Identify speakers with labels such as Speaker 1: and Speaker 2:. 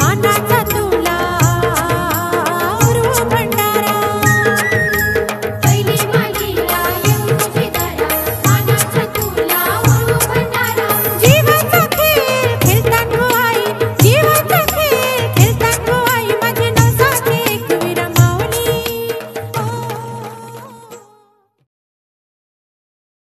Speaker 1: माना